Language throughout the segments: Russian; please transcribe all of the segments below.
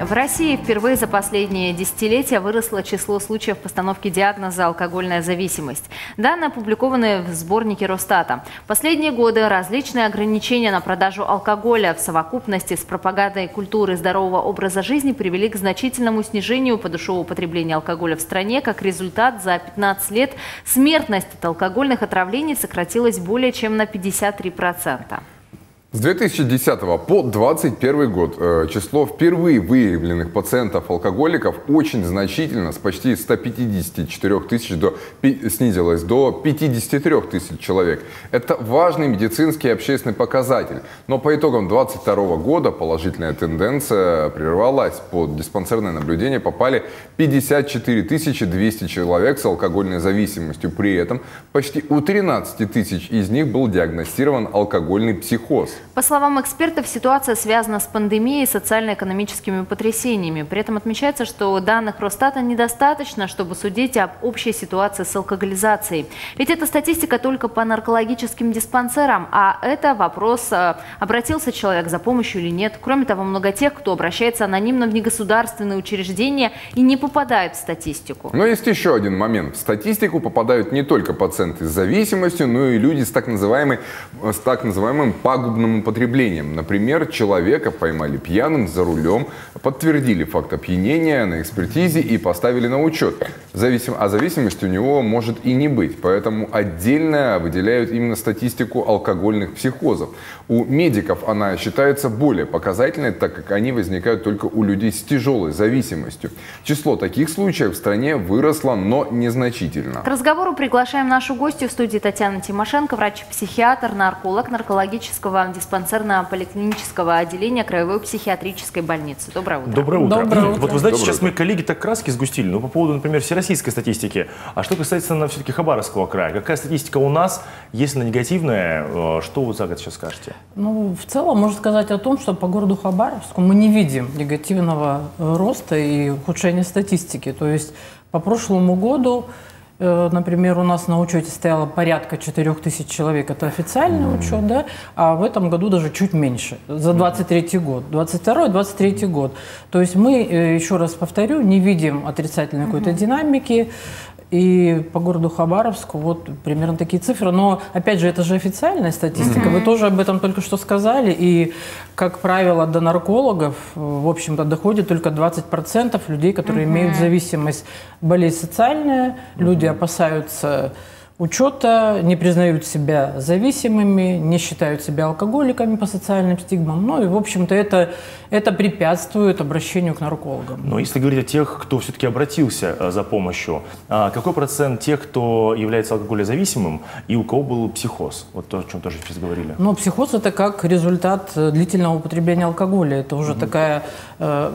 В России впервые за последние десятилетия выросло число случаев постановки диагноза «алкогольная зависимость». Данные опубликованы в сборнике Росстата. Последние годы различные ограничения на продажу алкоголя в совокупности с пропагандой культуры здорового образа жизни привели к значительному снижению подушевого потребления алкоголя в стране. Как результат, за 15 лет смертность от алкогольных отравлений сократилась более чем на 53%. С 2010 по 2021 год э, число впервые выявленных пациентов-алкоголиков очень значительно, с почти 154 тысяч до, снизилось до 53 тысяч человек. Это важный медицинский и общественный показатель. Но по итогам 2022 года положительная тенденция прервалась. Под диспансерное наблюдение попали 54 200 человек с алкогольной зависимостью. При этом почти у 13 тысяч из них был диагностирован алкогольный психоз. По словам экспертов, ситуация связана с пандемией и социально-экономическими потрясениями. При этом отмечается, что данных Росстата недостаточно, чтобы судить об общей ситуации с алкоголизацией. Ведь эта статистика только по наркологическим диспансерам, а это вопрос, э, обратился человек за помощью или нет. Кроме того, много тех, кто обращается анонимно в негосударственные учреждения и не попадает в статистику. Но есть еще один момент. В статистику попадают не только пациенты с зависимостью, но и люди с так, называемой, с так называемым пагубным пагубным употреблением. Например, человека поймали пьяным за рулем, подтвердили факт опьянения на экспертизе и поставили на учет. Зависим... А зависимость у него может и не быть. Поэтому отдельно выделяют именно статистику алкогольных психозов. У медиков она считается более показательной, так как они возникают только у людей с тяжелой зависимостью. Число таких случаев в стране выросло, но незначительно. К разговору приглашаем нашу гостью в студии Татьяна Тимошенко, врач-психиатр, нарколог наркологического диспансерно-поликлинического отделения Краевой психиатрической больницы. Доброе утро. Доброе утро. Доброе утро. Вот вы знаете, Доброе сейчас утро. мои коллеги так краски сгустили, ну, по поводу, например, всероссийской статистики. А что касается на все-таки Хабаровского края, какая статистика у нас? Если она негативная, э, что вы за год сейчас скажете? Ну, в целом, можно сказать о том, что по городу Хабаровску мы не видим негативного э, роста и ухудшения статистики. То есть по прошлому году например, у нас на учете стояло порядка 4 тысяч человек, это официальный mm-hmm. учет, да, а в этом году даже чуть меньше, за 23 год, 22-23 год. То есть мы, э, еще раз повторю, не видим отрицательной mm-hmm. какой-то динамики, и по городу Хабаровску вот примерно такие цифры. Но, опять же, это же официальная статистика. Mm-hmm. Вы тоже об этом только что сказали. И, как правило, до наркологов, в общем-то, доходит только 20% людей, которые mm-hmm. имеют зависимость. Болезнь социальная, mm-hmm. люди опасаются учета, не признают себя зависимыми, не считают себя алкоголиками по социальным стигмам. Ну и, в общем-то, это, это препятствует обращению к наркологам. Но если говорить о тех, кто все-таки обратился э, за помощью, а какой процент тех, кто является алкоголезависимым и у кого был психоз? Вот то, о чем тоже сейчас говорили. Ну, психоз – это как результат э, длительного употребления алкоголя. Это уже угу. такая, э,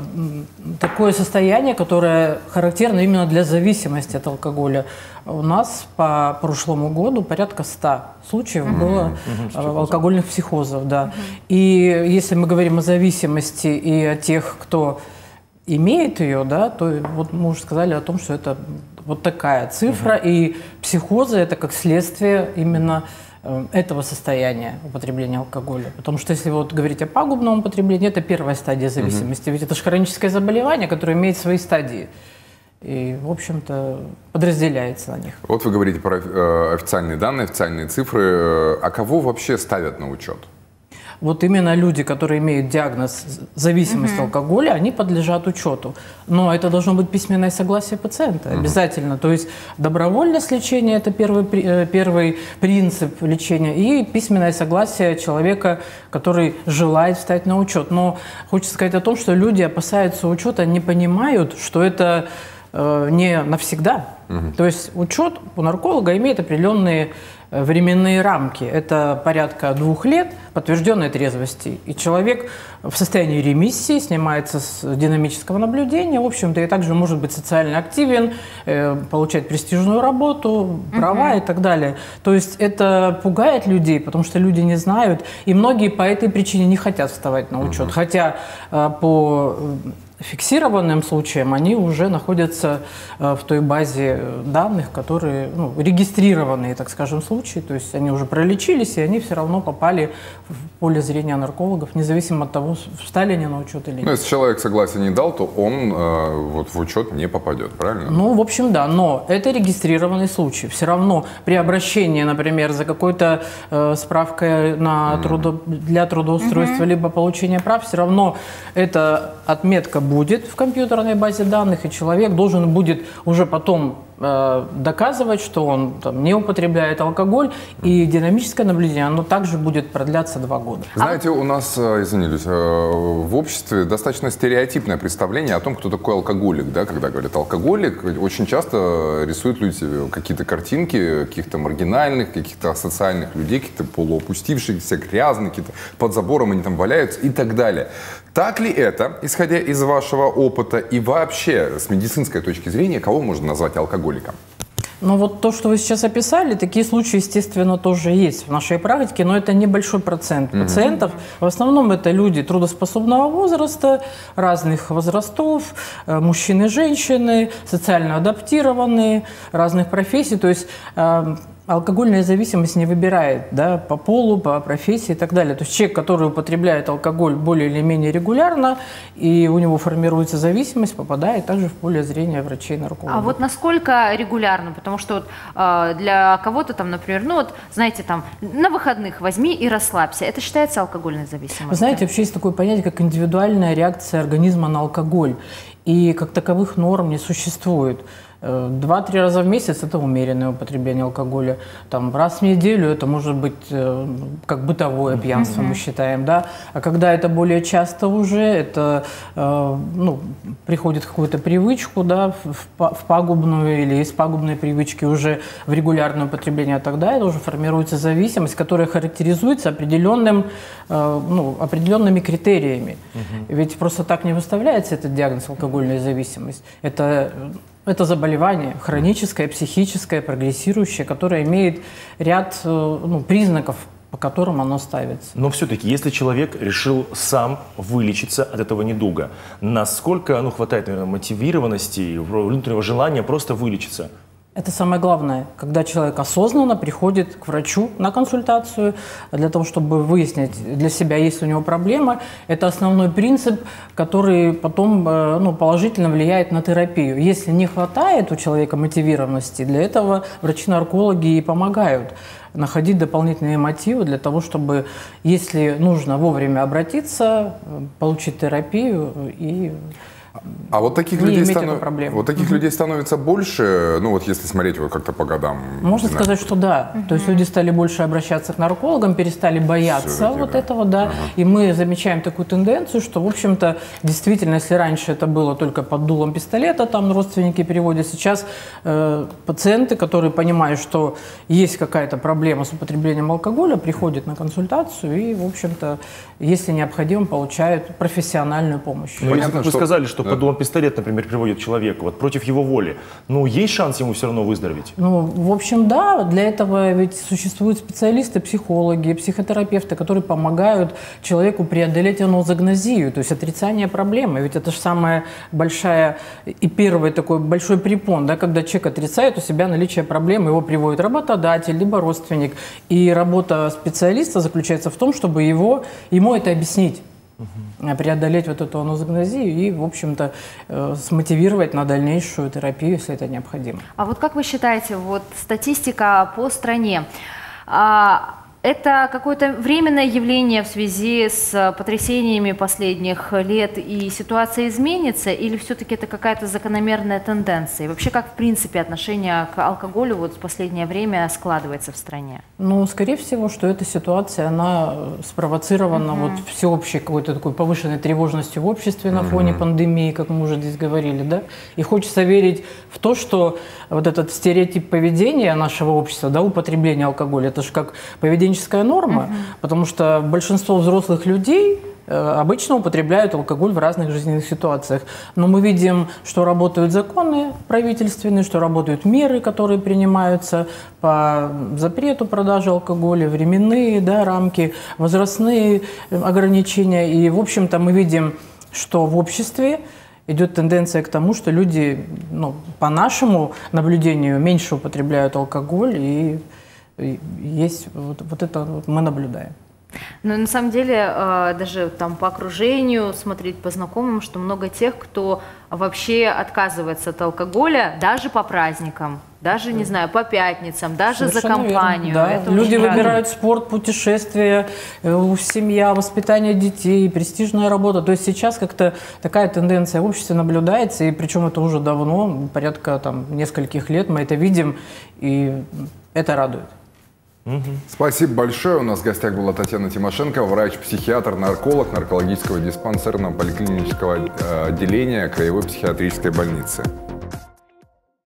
такое состояние, которое характерно именно для зависимости от алкоголя. У нас по прошлому году порядка 100 случаев mm-hmm. было mm-hmm. алкогольных психозов. Да. Mm-hmm. И если мы говорим о зависимости и о тех, кто имеет ее, да, то вот мы уже сказали о том, что это вот такая цифра, mm-hmm. и психозы это как следствие именно э, этого состояния употребления алкоголя. Потому что если вот говорить о пагубном употреблении, это первая стадия зависимости. Mm-hmm. Ведь это же хроническое заболевание, которое имеет свои стадии и, в общем-то, подразделяется на них. Вот вы говорите про э, официальные данные, официальные цифры. А кого вообще ставят на учет? Вот именно люди, которые имеют диагноз зависимость угу. алкоголя, они подлежат учету. Но это должно быть письменное согласие пациента угу. обязательно. То есть добровольность лечения – это первый, э, первый принцип лечения, и письменное согласие человека, который желает встать на учет. Но хочется сказать о том, что люди опасаются учета, не понимают, что это Э, не навсегда. Угу. То есть учет у нарколога имеет определенные э, временные рамки. Это порядка двух лет подтвержденной трезвости. И человек в состоянии ремиссии снимается с динамического наблюдения, в общем-то, и также может быть социально активен, э, получать престижную работу, права угу. и так далее. То есть это пугает людей, потому что люди не знают, и многие по этой причине не хотят вставать на учет. Угу. Хотя по фиксированным случаям, они уже находятся э, в той базе данных, которые ну, регистрированные, так скажем, случаи. То есть они уже пролечились, и они все равно попали в поле зрения наркологов, независимо от того, встали они на учет или Ну, нет. если человек согласия не дал, то он э, вот в учет не попадет, правильно? Ну, в общем, да, но это регистрированный случай. Все равно при обращении, например, за какой-то э, справкой на трудо... для трудоустройства либо получения прав, все равно эта отметка будет в компьютерной базе данных, и человек должен будет уже потом э, доказывать, что он там, не употребляет алкоголь, и динамическое наблюдение, оно также будет продляться два года. Знаете, у нас, э, извини, Люся, э, в обществе достаточно стереотипное представление о том, кто такой алкоголик. Да? Когда говорят алкоголик, очень часто рисуют люди какие-то картинки каких-то маргинальных, каких-то асоциальных людей, каких-то полуопустившихся, грязных, какие-то под забором они там валяются и так далее. Так ли это, исходя из вашего опыта и вообще с медицинской точки зрения, кого можно назвать алкоголиком? Ну вот то, что вы сейчас описали, такие случаи, естественно, тоже есть в нашей практике, но это небольшой процент пациентов. В основном это люди трудоспособного возраста, разных возрастов, э, мужчины, женщины, социально адаптированные, разных профессий. То есть э, алкогольная зависимость не выбирает да, по полу, по профессии и так далее. То есть человек, который употребляет алкоголь более или менее регулярно, и у него формируется зависимость, попадает также в поле зрения врачей-наркологов. А вот насколько регулярно? Потому что вот, э, для кого-то там, например, ну вот, знаете, там, на выходных возьми и расслабься. Это считается алкогольной зависимостью? Вы знаете, вообще есть такое понятие, как индивидуальная реакция организма на алкоголь. И как таковых норм не существует. Э, Два-три раза в месяц – это умеренное употребление алкоголя. Там, раз в неделю это может быть э, как бытовое пьянство, мы считаем. Да? А когда это более часто уже, это э, ну, приходит в какую-то привычку, да, в, в па- в пагубную или из пагубной привычки уже в регулярное употребление, а тогда это уже формируется зависимость, которая характеризуется определенным, э, ну, определенными критериями. Ведь просто так не выставляется этот диагноз алкогольная зависимость. Это это заболевание хроническое, психическое, прогрессирующее, которое имеет ряд э, ну, признаков, по которым оно ставится. Но все-таки, если человек решил сам вылечиться от этого недуга, насколько ну, хватает наверное, мотивированности, внутреннего желания просто вылечиться? Это самое главное, когда человек осознанно приходит к врачу на консультацию для того, чтобы выяснить для себя, есть у него проблема. Это основной принцип, который потом э, ну, положительно влияет на терапию. Если не хватает у человека мотивированности, для этого врачи-наркологи и помогают находить дополнительные мотивы для того, чтобы, если нужно, вовремя обратиться, э, получить терапию и А вот таких Не людей иметь станов- вот таких людей становится больше, ну вот если смотреть вот как-то по годам. Можно знаю. сказать, что да. То есть люди стали больше обращаться к наркологам, перестали бояться Всё-таки, вот да. этого, да. И мы замечаем такую тенденцию, что, в общем-то, действительно, если раньше это было только под дулом пистолета, там родственники переводят, сейчас э, пациенты, которые понимают, что есть какая-то проблема с употреблением алкоголя, приходят на консультацию и, в общем-то, если необходимо, получают профессиональную помощь. Ну, Понятно, вы что- сказали, что да. под дулом пистолет, например, приводит человека вот против его воли, ну, есть шанс ему все равно выздороветь? Ну, в общем, да, для этого ведь существуют специалисты, психологи, психотерапевты, которые помогают человеку преодолеть анозагнозию, то есть отрицание проблемы. Ведь это же самая большая и первый такой большой препон, да, когда человек отрицает у себя наличие проблемы, его приводит работодатель, либо родственник. И работа специалиста заключается в том, чтобы его, ему это объяснить преодолеть вот эту анозагнозию и, в общем-то, э, смотивировать на дальнейшую терапию, если это необходимо. А вот как вы считаете, вот статистика по стране, а, это какое-то временное явление в связи с потрясениями последних лет и ситуация изменится, или все-таки это какая-то закономерная тенденция? И вообще, как в принципе отношение к алкоголю вот в последнее время складывается в стране? Ну, скорее всего, что эта ситуация, она э, спровоцирована вот всеобщей какой-то такой повышенной тревожностью в обществе на фоне пандемии, как мы уже здесь говорили, да. И хочется верить в то, что вот этот стереотип поведения нашего общества, да, употребление алкоголя, это же как поведенческая норма, потому что большинство взрослых людей э, обычно употребляют алкоголь в разных жизненных ситуациях. Но мы видим, что работают законы правительственные, что работают меры, которые принимаются по запрету продажи алкоголя, временные да, рамки, возрастные э, ограничения. И, в общем-то, мы видим, что в обществе идет тенденция к тому, что люди, ну, по нашему наблюдению, меньше употребляют алкоголь, и есть вот, вот это вот мы наблюдаем. Но на самом деле, э, даже там по окружению смотреть по знакомым, что много тех, кто вообще отказывается от алкоголя даже по праздникам, даже, не знаю, по пятницам, даже за Совершенно верно. компанию. Да. Это Люди выбирают спорт, путешествия, э, семья, воспитание детей, престижная работа. То есть сейчас как-то такая тенденция в обществе наблюдается, и причем это уже давно, порядка там нескольких лет мы это видим, и это радует. Спасибо большое. У нас в гостях была Татьяна Тимошенко, врач-психиатр, нарколог наркологического диспансерного поликлинического э, отделения Краевой психиатрической больницы.